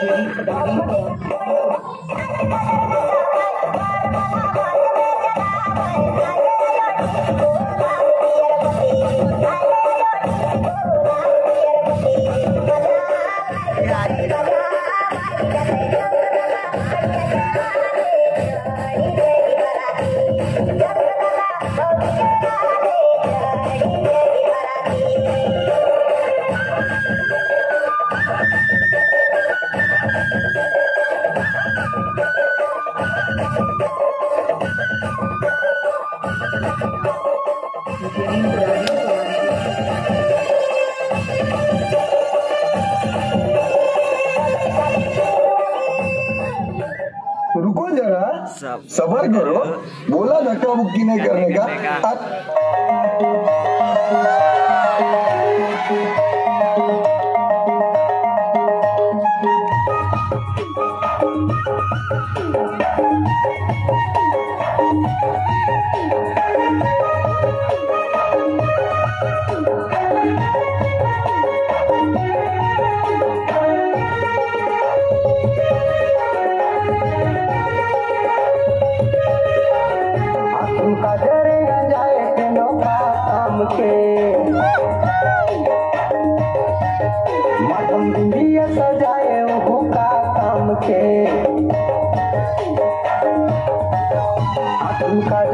ਜਿਹੜੀ ਡਾਲੀ Thank you. रुको जरा। सबर करो। बोला धक्का मुक्की नहीं करने का। बिंदिया सजाए का काम के जरे